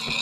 Yeah.